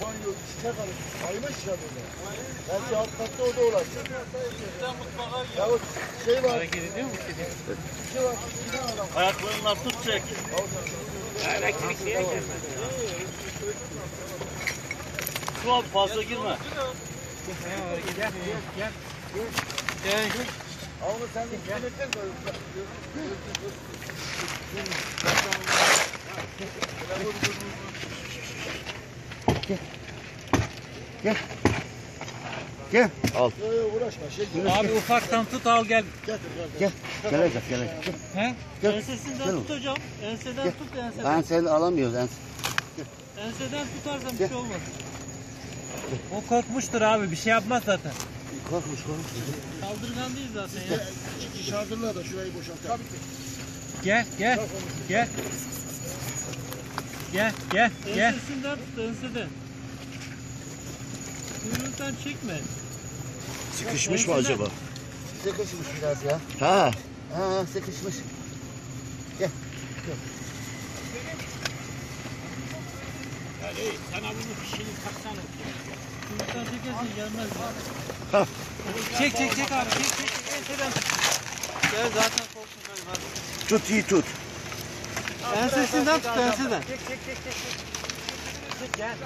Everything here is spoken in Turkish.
Banyo çiçek alıp kaymış ya böyle. Ben bir alt katta o da uğraştım. Ya o şey var. Hareket ediyor mu kedi? Şey var. Ayaklarınla tut çek. Elektrikliğe girme. Su al fazla girme. Gel, gel, gel. Gel. Ama sen de yemekten de Gel. Al. Yok yok uğraşma. Şey Abi ufaktan tut al gel. kardeşim. Gel. Gelecek gelecek. Gel. He? Gel. Ensesinden Gel. tut hocam. Enseden Gel. tut enseden. Ben seni alamıyoruz. Ben... Enseden tutarsan bir Gel. şey olmaz. O korkmuştur abi bir şey yapmaz zaten. Korkmuş korkmuş. Saldırgan değil zaten ya. Şardırlar da şurayı boşaltalım. Gel gel gel. Gel gel gel. Ensesinden tut enseden. Kuyruğundan çekme. Sıkışmış mı acaba? Sıkışmış biraz ya. Ha. Ha sıkışmış. Gel. Kuyruğundan çekersin gelmez. Ha. Çek çek çek abi çek çek. Enseden tut. Gel zaten korkmuş hadi hadi. Tut iyi tut. Ensesinden tut enseden. Yavaş.